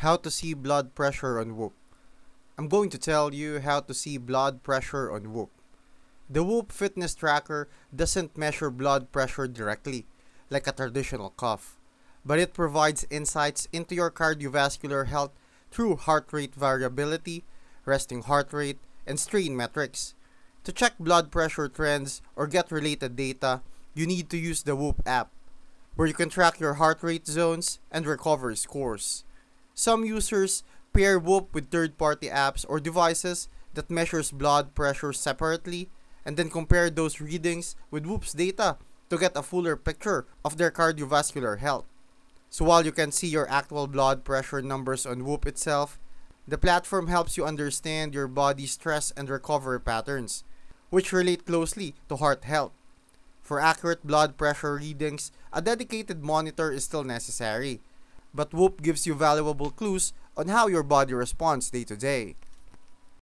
How to see blood pressure on Whoop. I'm going to tell you how to see blood pressure on Whoop. The Whoop fitness tracker doesn't measure blood pressure directly, like a traditional cuff, but it provides insights into your cardiovascular health through heart rate variability, resting heart rate, and strain metrics. To check blood pressure trends or get related data, you need to use the Whoop app, where you can track your heart rate zones and recovery scores. Some users pair Whoop with third-party apps or devices that measures blood pressure separately and then compare those readings with Whoop's data to get a fuller picture of their cardiovascular health. So while you can see your actual blood pressure numbers on Whoop itself, the platform helps you understand your body's stress and recovery patterns, which relate closely to heart health. For accurate blood pressure readings, a dedicated monitor is still necessary but Whoop gives you valuable clues on how your body responds day to day.